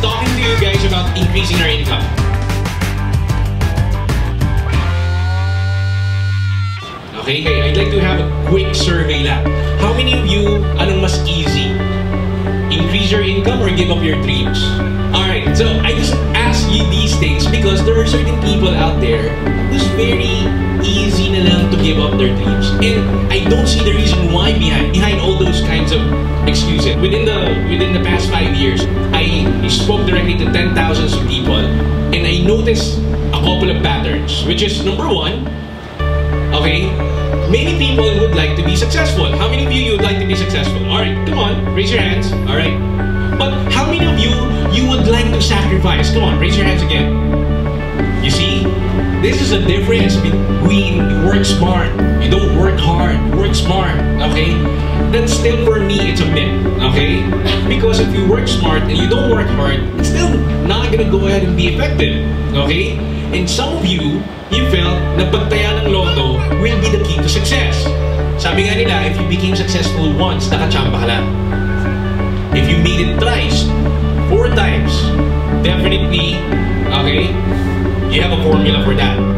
talking to you guys about increasing our income. Okay, I'd like to have a quick survey lang. How many of you, anong mas easy? Increase your income or give up your dreams? Alright, so I just ask you these things because there are certain people out there who's very easy na lang to give up their dreams. And I don't see the reason why behind behind all those kinds of excuses. Within the within the past five years, spoke directly to 10,000 of people and I noticed a couple of patterns, which is number one, Okay? Many people would like to be successful. How many of you you would like to be successful? Alright, come on, raise your hands. Alright. But how many of you you would like to sacrifice? Come on, raise your hands again. You see, this is a difference between you work smart, you don't work hard, work smart, okay? That's still for me, it's a myth, okay? Because if you work smart and you don't work hard, it's still not gonna go ahead and be effective, okay? And some of you, you felt na pagtaya ng loto will be the key to success. Sabi nga nila, if you became successful once, nakachamba ka lang. If you made it thrice, four times, definitely, okay, you have a formula for that.